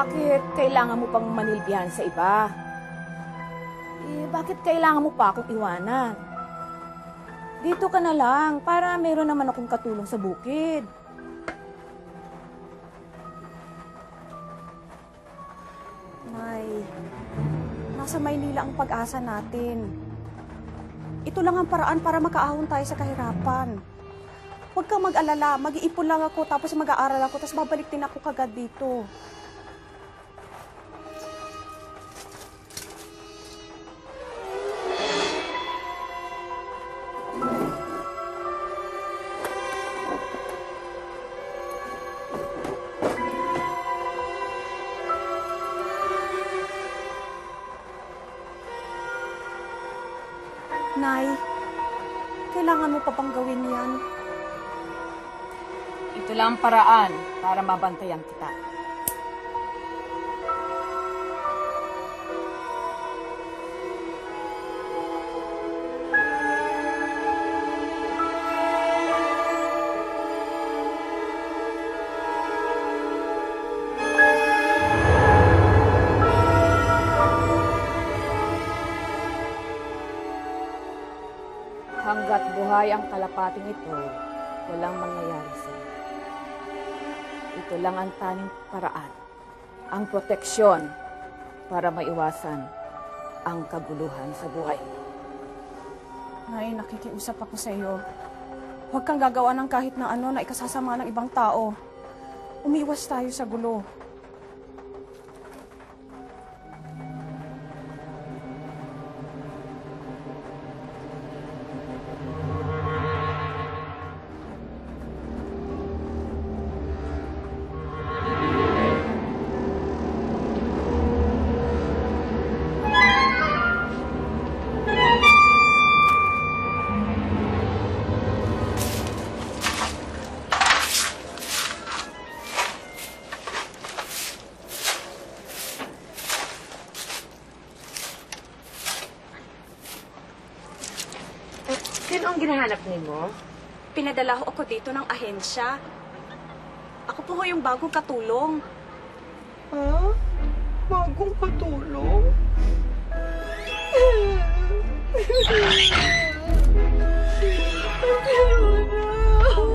Bakit kailangan mo pang manilbihan sa iba? Eh, bakit kailangan mo pa akong iwanan? Dito ka na lang para meron naman akong katulong sa bukid. Nay, nasa Maynila ang pag-asa natin. Ito lang ang paraan para makaahon tayo sa kahirapan. Huwag kang mag-alala, mag-iipon lang ako tapos mag-aaral ako tapos babalik din ako kagad dito. Ito lang ang paraan para mabantayan kita. Hanggat buhay ang kalapating ito, walang mangyayari sa'yo. Ito lang ang tanging paraan, ang proteksyon para maiwasan ang kaguluhan sa buhay mo. Nay, nakikiusap ako sa iyo. Huwag kang gagawa ng kahit na ano na ikasasama ng ibang tao. Umiwas tayo sa gulo. Mo? Pinadala ho ako dito ng ahensya. Ako po ho yung bagong katulong. Ha? Bagong patulong?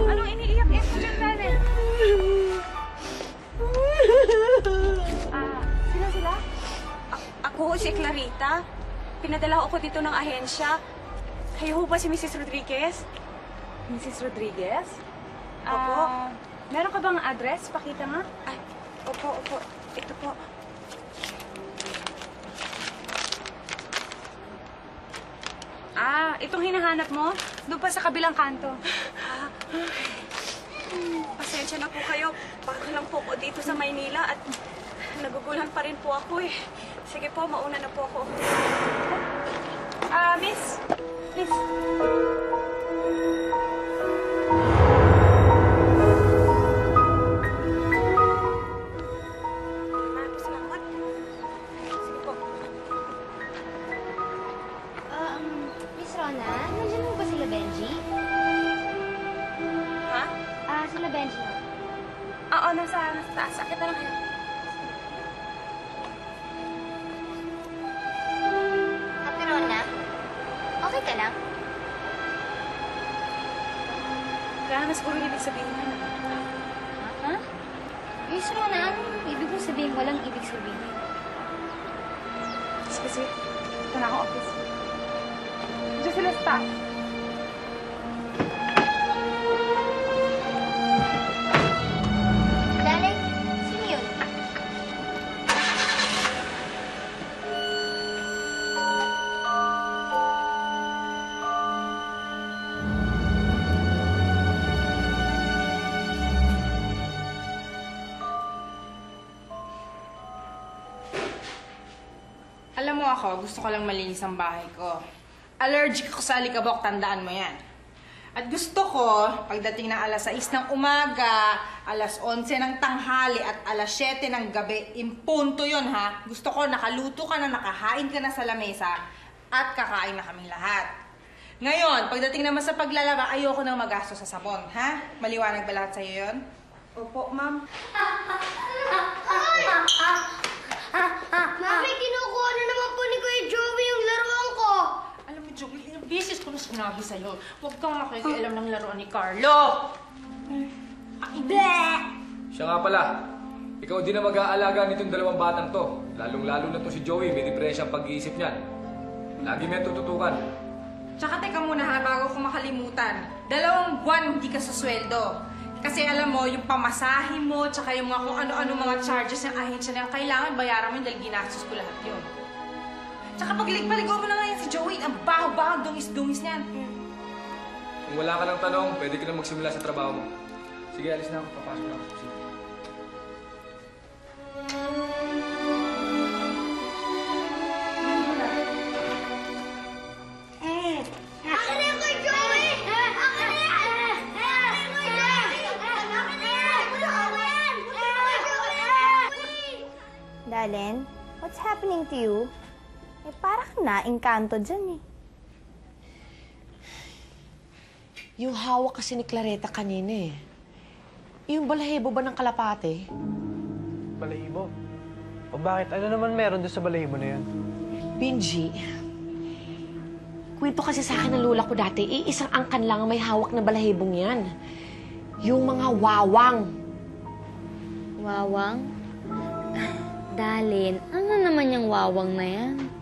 Anong iniiyak eh po dyan, Karen? Ah, sila sila? A- ako si Clarita. Pinadala ako dito ng ahensya. Kayo ho ba si Mrs. Rodriguez? Mrs. Rodriguez? Opo. Ah, meron ka bang address? Pakita nga. Ay, opo, opo. Ito po. Ah, itong hinahanap mo? Doon pa sa kabilang kanto. Pasensya na po kayo. Bago lang po ako dito sa Maynila at nagugulan pa rin po ako eh. Sige po, mauna na po ako. Ah, miss. Miss. Walang ibig sabihin. Sige. Ito na akong office. Diyan sila sa mo ako, gusto ko lang malinis ang bahay ko. Allergic ako sa alikabok, tandaan mo yan. At gusto ko, pagdating ng alas 6 ng umaga, alas 11 ng tanghali at alas 7 ng gabi, impunto yun ha. Gusto ko nakaluto ka na, nakahain ka na sa lamesa, at kakain na kaming lahat. Ngayon, pagdating naman sa paglalaba, ayoko nang magasto sa sabon, ha? Maliwanag ba lahat sa'yo yun? Opo, ma'am. Ay! Mami, kinukuha na naman po ni Kuya Joey yung laruan ko. Alam mo, Joey, ilang beses ko na sinabi sa'yo, huwag kang makikialam ng laruan ni Carlo. Bleh! Siya nga pala, ikaw din na mag-aalaga nitong dalawang batang to. Lalong-lalo na to si Joey, may depresya ang pag-iisip niyan. Lagi may tututukan. Tsaka teka muna ha, bago ko makalimutan. Dalawang buwan hindi ka sa sweldo. Kasi alam mo, yung pamasahe mo, tsaka yung mga kung ano-ano mga charges ng ahensya na yan, kailangan bayaran mo yun dahil ginastos ko lahat yun. Tsaka paglig-paligo mo na nga yan si Joey, ang baho-baho, dungis-dungis niyan. Kung wala ka ng tanong, pwede ka na magsimula sa trabaho mo. Sige, alis na ako. Papasok na ako. Sige. Akin na yung Kuya Joey! Akin na yan! Akin na yung Kuya Joey! Akin na yan! Kuya yan! Kuya Joey! Dalen, what's happening to you? Eh, parang na-engkanto dyan eh. Yung hawak kasi ni Clareta kanina eh. Yung balahibo ba ng kalapate? Balahibo? O bakit? Ano naman meron doon sa balahibo na yun? Benji, kwento kasi sa akin ng lola ko dati, iisang angkan lang ang may hawak na balahibong yan. Yung mga wawang. Wawang? Dalin, ano naman yung wawang na yan?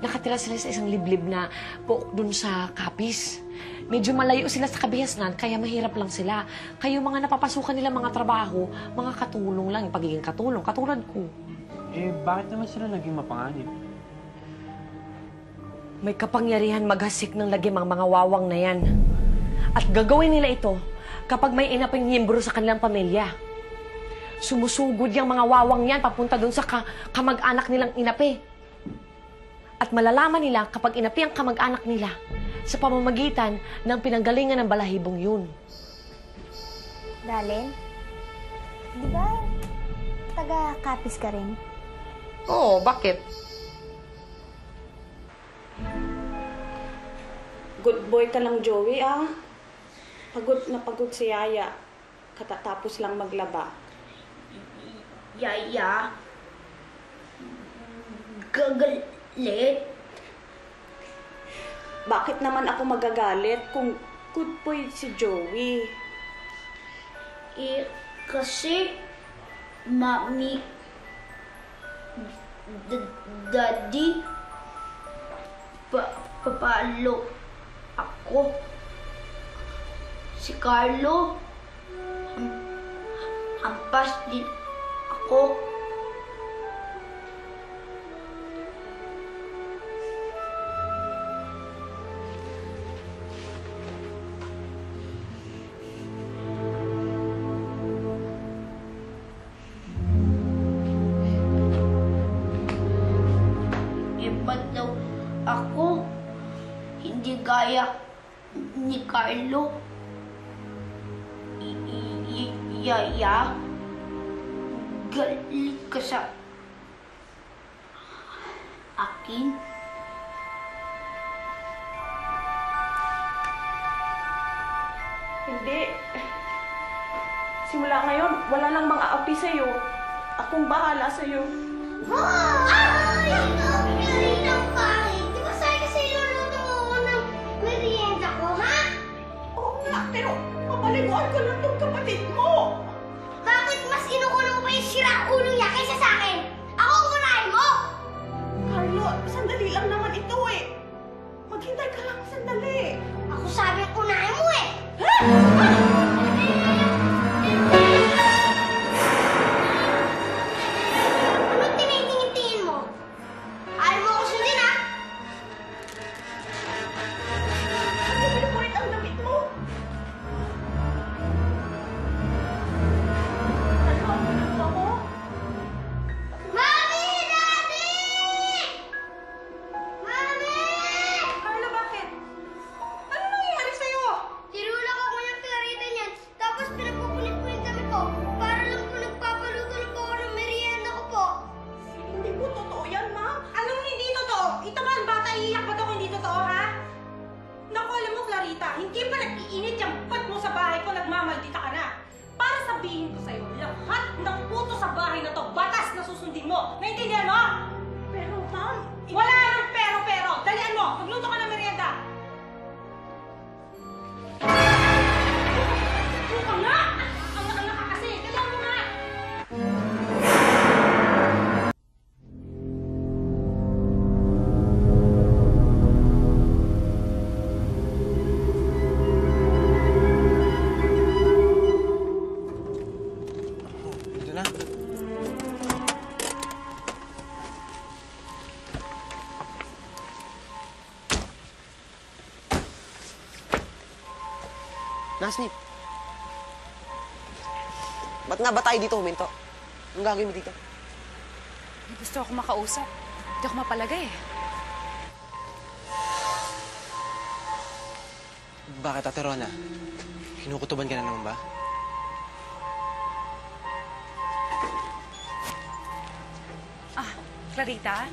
Nakatira sila sa isang liblib na pook dun sa kapis. Medyo malayo sila sa kabihasnan, kaya mahirap lang sila. Yung mga napapasukan nila mga trabaho, mga katulong lang, yung pagiging katulong, katulad ko. Eh, bakit naman sila naging mapanganib? May kapangyarihan maghasik ng lagim ang mga wawang na yan. At gagawin nila ito kapag may inaping miyembro sa kanilang pamilya. Sumusugod yung mga wawang yan papunta dun sa ka- kamag-anak nilang inapi. At malalaman nila kapag inapi ang kamag-anak nila sa pamamagitan ng pinanggalingan ng balahibong yun. Dalen, di ba taga-kapis ka rin? Oo, bakit? Good boy ka lang, Joey, ah. Pagod na pagod si Yaya. Katatapos lang maglaba. Yaya? Gagalit? Bakit naman ako magagalit kung good boy si Joey? Eh, kasi, mami, d- daddy, pa papalo ako. Si Carlo, am- ampas din ako. Ni Carlo? Yaya? Galit ka sa akin? Hindi. Simula ngayon, wala nang mga api sa'yo. Akong bahala sa'yo. Ay! Eh! Nasnip. Ba't nga ba tayo dito huminto? Anong gagawin mo dito? Gusto ako makausap. Hindi ako mapalagay eh. Bakit, Ate Rona? Kinukutuban ka na naman ba? Clarita?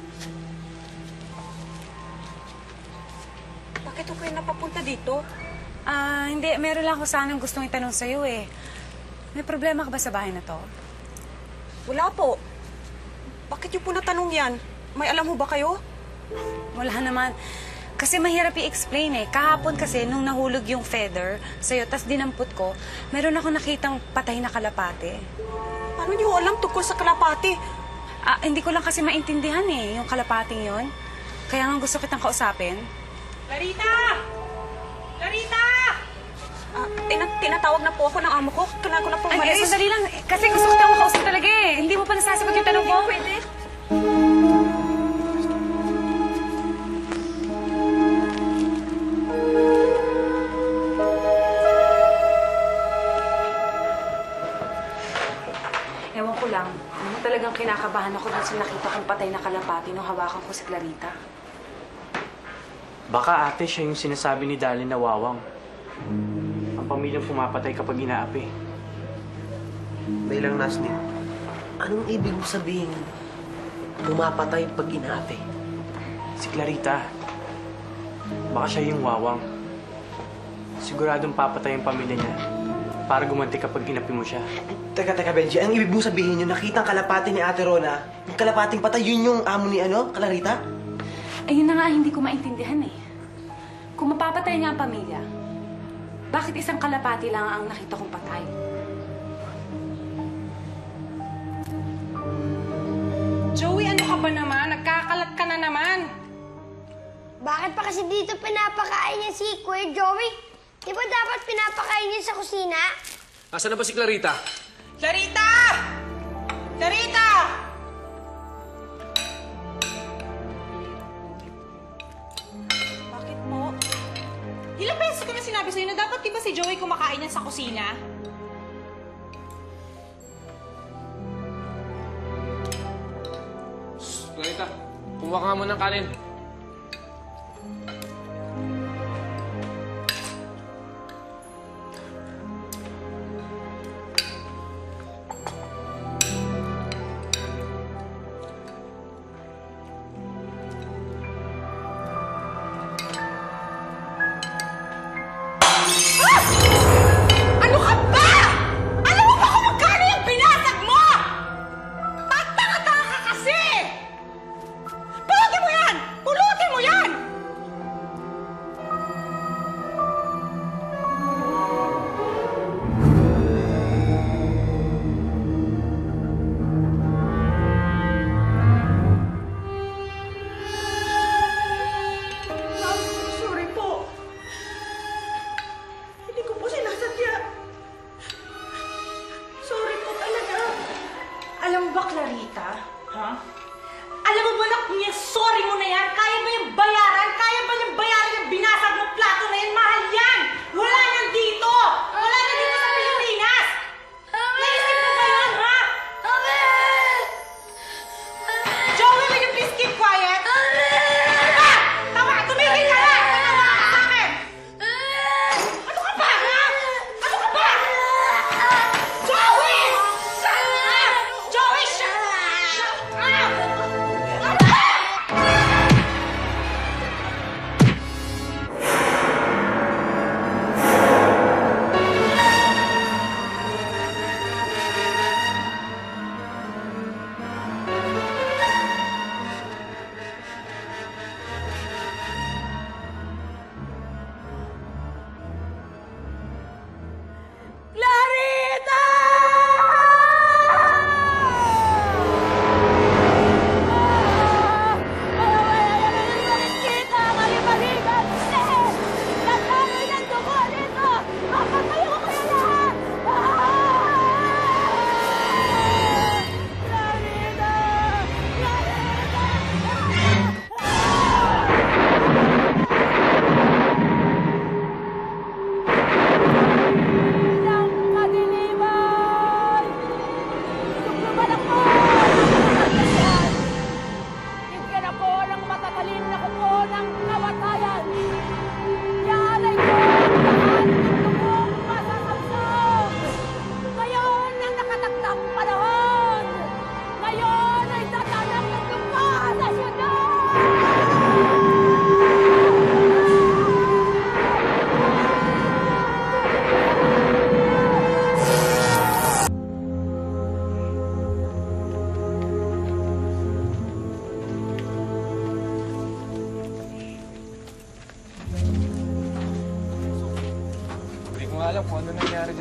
Bakit ako kayo napapunta dito? Ah, hindi. Meron lang ako sanang gustong itanong sa'yo eh. May problema ka ba sa bahay na to? Wala po. Bakit yung po natanong yan? May alam mo ba kayo? Wala naman. Kasi mahirap i-explain eh. Kahapon kasi, nung nahulog yung feather sa'yo, tas dinampot ko, meron ako nakitang patay na kalapate. Paano niyo alam tungkol sa kalapati? Ah, hindi ko lang kasi maintindihan eh, yung kalapating yon. Kaya nga gusto kitang kausapin. Larita! Larita! Ah, tina- tinatawag na po ako ng amo ko. Kailangan ko na Ay, umalis. eh, sandali lang. Kasi gusto kitang makausap talaga eh. Hindi mo pa nasasagot yung tanong ko. Pwede? Ewan ko lang. Ano talagang kinakabahan ako dun sa nakita kong patay na kalapati nung hawakan ko si Clarita. Baka ate siya yung sinasabi ni Dali na wawang. Ang pamilyang pumapatay kapag inaapi. May lang, Nasnip. Anong ibig mo sabihin? Pumapatay pag inaapi. Si Clarita. Baka siya yung wawang. Siguradong papatay ang pamilya niya para gumanti kapag inapi mo siya. Teka, teka, Benji. Anong ibig mo sabihin yung nakita ang kalapati ni Ate Rona? Yung kalapating patay, yun yung amo ni ano, Clarita? Ayun na nga hindi ko maintindihan eh. Kung mapapatay niya ang pamilya, bakit isang kalapati lang ang nakita kong patay? Joey, ano ka ba naman? Nagkakalat ka na naman. Bakit pa kasi dito pinapakain niya si Kuya Joey? Di ba dapat pinapakain niya sa kusina? Asan na ba si Clarita? Clarita! Clarita! Sinabi sa'yo na dapat di ba si Joey kumakain yan sa kusina? Clarita, kumuha ka nga muna ng kanin. Alam mo ba, Clarita? Ha? Alam mo ba na kung sorry mo na yan, kaya ba yung bayaran? Kaya ba yung bayaran yung binasa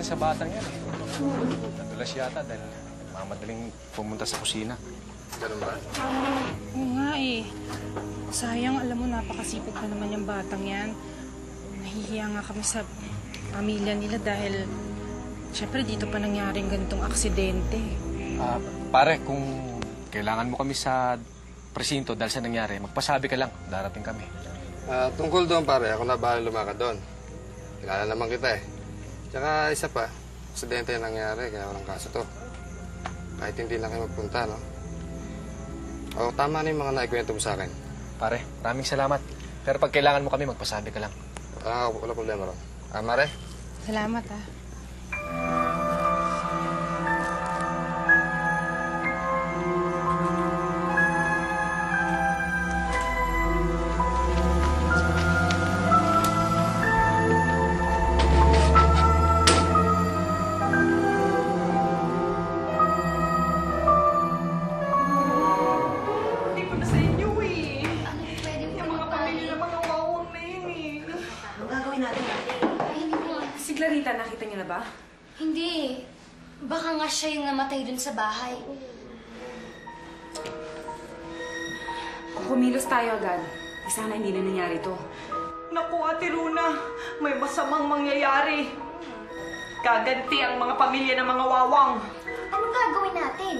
sa batang yan eh. Nadulas yata dahil mamadaling pumunta sa kusina. Ganun ba? Oo nga eh. Sayang, alam mo, napakasipag pa naman yung batang yan. Nahihiya nga kami sa pamilya nila dahil syempre dito pa nangyaring ganitong aksidente. Ah, pare, kung kailangan mo kami sa presinto dahil sa nangyari, magpasabi ka lang. Darating kami. Ah, tungkol doon pare, ako na bahala lumakad doon. Kilala naman kita eh. Tsaka isa pa, aksidente yung nangyari, kaya walang kaso to. Kahit hindi na kayo magpunta, no? O, tama na yung mga naikwento mo sa akin. Pare, maraming salamat. Pero pag kailangan mo kami, magpasabi ka lang. Wala, wala problema ron. Ah, Mare? Salamat ah. Dun sa bahay. Kumilos tayo agad. Eh, sana hindi na nangyari to. Naku, Ate Luna, may masamang mangyayari. Gaganti ang mga pamilya ng mga wawang. Anong gagawin natin?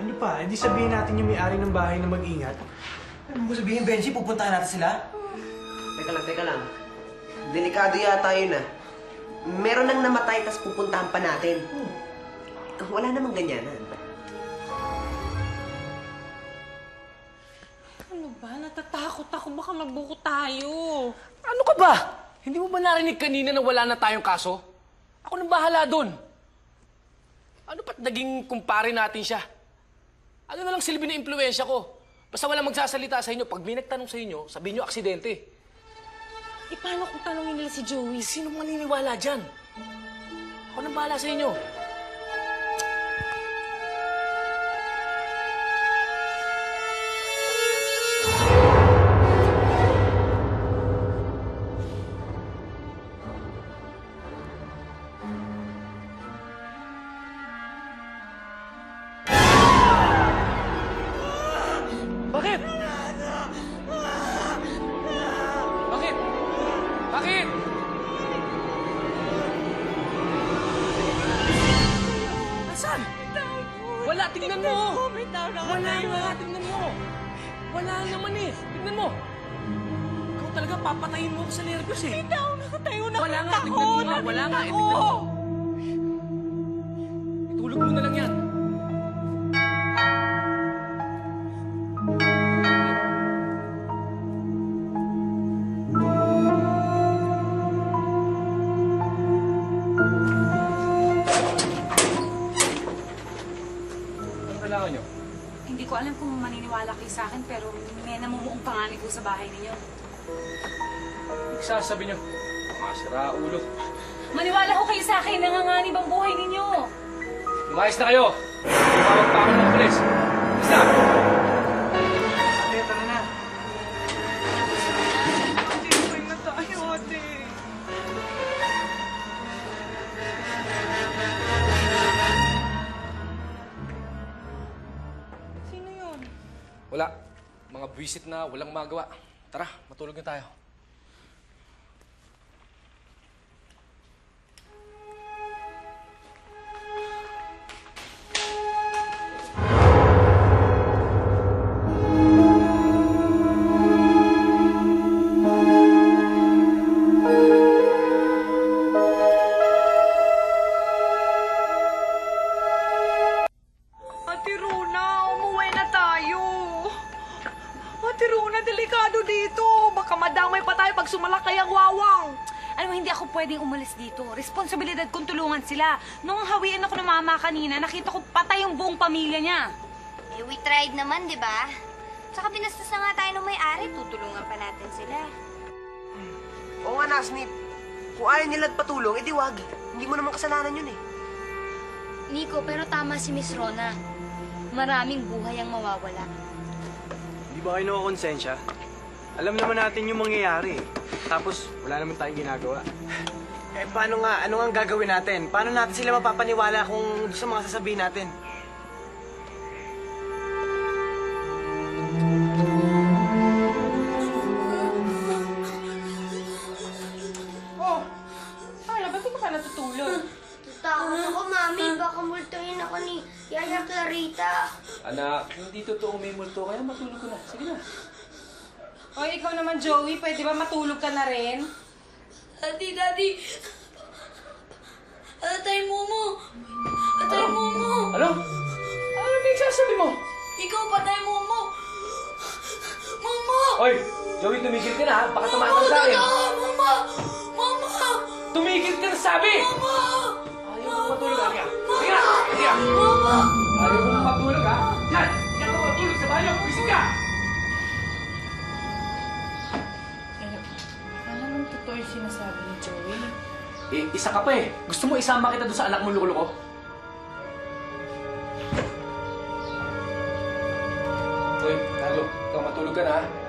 Ano pa? Eh di sabihin natin yung may-ari ng bahay na mag-ingat. Ano mo sabihin, Benji? Pupuntahan natin sila? Teka lang, teka lang. Delikado yata yun ah. Meron nang namatay, tas pupuntahan pa natin. Wala namang ganyanan. Ano ba? Natatakot ako. Baka magbuko tayo. Ano ka ba? Hindi mo ba narinig kanina na wala na tayong kaso? Ako nang bahala doon. Ano ba't naging kumpare natin siya? Ano na lang silbi na impluensya ko? Basta walang magsasalita sa inyo. Pag may nagtanong sa inyo, sabihin nyo aksidente. Eh, paano kung tanongin nila si Joey? Sino maniniwala dyan? Ako nang bahala sa inyo. Talaga papatayin mo ako sa nervyos eh! Tayo nakatayo na Wala nga, tingnan mo nga! Wala nga, eh, tingnan mo! Itulog mo na lang yan! Ano kailangan nyo? Hindi ko alam kung maniniwala kayo sa akin, pero may namumuong panganib ko sa bahay ninyo. Sasabi nyo, mga siraulo. Maniwala ko kayo sa akin, nanganganib ang buhay ninyo. Lumayas na kayo! Tumawag pa ako ng pulis! Basta! Ate, tara na. Ate, na tayo, ate. Sino yun? Wala. Mga buwisit na walang magawa. Tara, matulog na tayo. Kanina, nakita ko patay yung buong pamilya niya. Eh, we tried naman, di ba? Tsaka binastos na nga tayo ng may-ari. Tutulungan pa natin sila. Oo nga, Nasnip. Kung ayaw nila patulong, edi wag. Hindi mo naman kasalanan yun eh. Nico, pero tama si Miss Rona. Maraming buhay ang mawawala. Hindi ba kayo nakakonsensya? Alam naman natin yung mangyayari. eh. Tapos, wala naman tayong ginagawa. Eh, paano nga? Ano nga ang gagawin natin? Paano natin sila mapapaniwala kung sa mga sasabihin natin? Oh, Carla, ba't di ka pa natutulog? Takot ako, Mami. Baka multuhin ako ni Yaya Clarita. Anak, hindi totoo may multo, kaya matulog ko na. Sige na. Oy, ikaw naman, Joey. Pwede ba matulog ka na rin? Daddy, Daddy! Atay mo mo! Atay mo mo! Ano? Ano pinagsasabi mo? Ikaw patay mo mo! Mama! Oy, Joey, tumigil ka na ha. Baka tumatang sa akin. Mama! Mama! Tumigil ka na sabi! Mama! Ayaw mo matulog, Halika. Halika! Halika! Mama! Ayaw mo matulog, ha? Yan! Yan ka matulog sa banyo! Wisip ka! Mo, totoo yung sinasabi ni Joey. Eh, isa ka pa eh. Gusto mo isama kita doon sa anak mong loko-loko? Uy, Carlo, ikaw matulog ka na ha?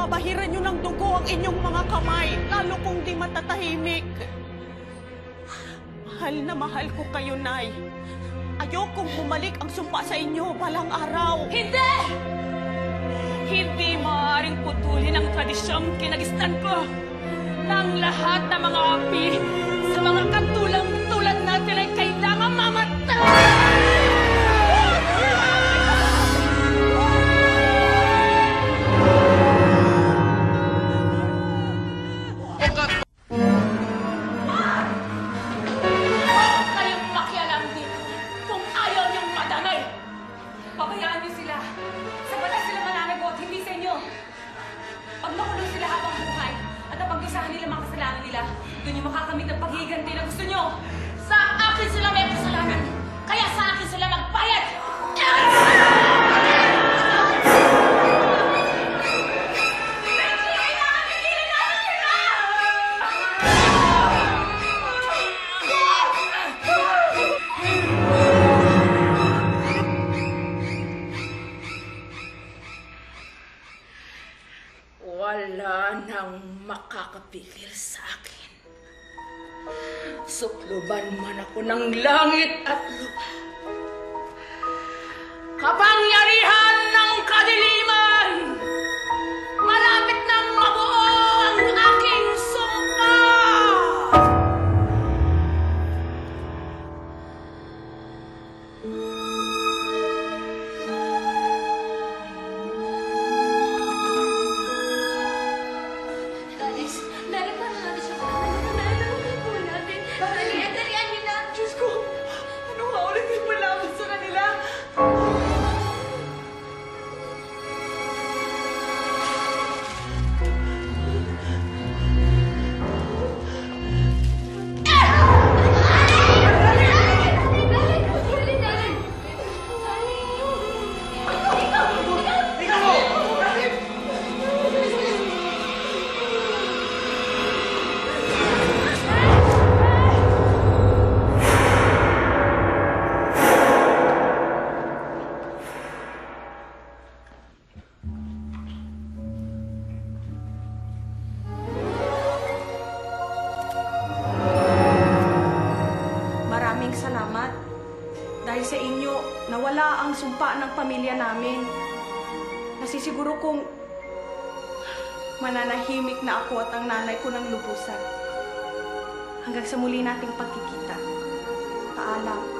Pero kung babahiran niyo ng dugo ang inyong mga kamay, lalo kong di matatahimik. Mahal na mahal ko kayo, Nay. Ayokong bumalik ang sumpa sa inyo balang araw. Hindi! Hindi maaaring putulin ang tradisyong kinagisnan ko ng lahat ng mga api sa mga katulang langit at lupa. Kapangyarihan pamilya namin. Nasisiguro kong mananahimik na ako at ang nanay ko ng lubusan. Hanggang sa muli nating pagkikita. Paalam.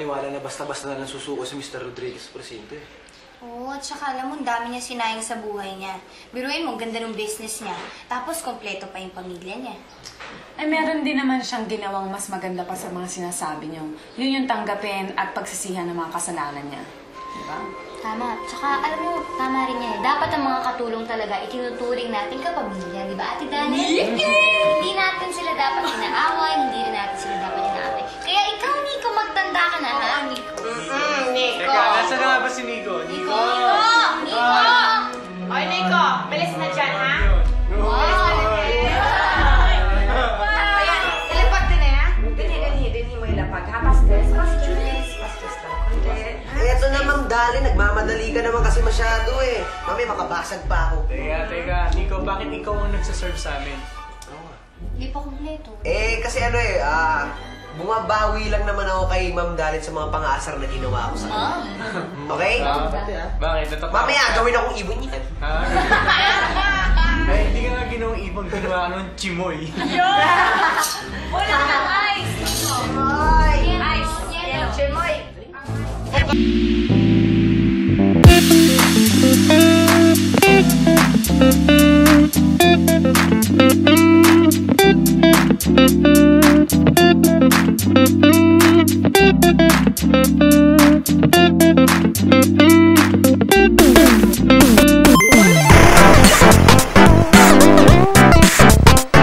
Makapaniwala na basta-basta na lang susuko si Mr. Rodriguez presinto eh. Oo, at saka alam mo, ang dami niya sinayang sa buhay niya. Biruin mo, ang ganda ng business niya. Tapos, kompleto pa yung pamilya niya. Ay, meron din naman siyang ginawang mas maganda pa sa mga sinasabi niyo. Yun yung tanggapin at pagsisihan ng mga kasalanan niya. Diba? Tama. Tsaka, alam mo, tama rin yan. eh. Dapat ang mga katulong talaga, itinuturing natin kapamilya, di ba, Ate Dani? hindi natin sila dapat inaaway, hindi rin natin sila Teka, nasa na nga ba si Nico? Nico! Nico! Oy, Nico, bilis na dyan, ha? Ayan, ilapag din eh, ha? Dinhi, dinhi, dinhi mo ilapag, ha? Pastes, pastes, pastes lang. Konti. Eto na, Ma'am Dali. Nagmamadali ka naman kasi masyado eh. Mami, makabasag pa ako. Teka, teka. Nico, bakit ikaw ang nagsaserve sa amin? Hindi pa kumpleto. Eh, kasi ano eh, ah, bumabawi lang naman ako kay Ma'am Dalit sa mga pang-aasar na ginawa ko sa kanya. Ah. Okay? Ah, ah. Bakit? Natatawa Mamaya, gawin akong ibon yan. Ha? Ay, eh, hindi ka nga ginawang ibon. Ginawa ka ng chimoy. Wala kang eyes. Chimoy! Eyes. Chimoy! Chimoy!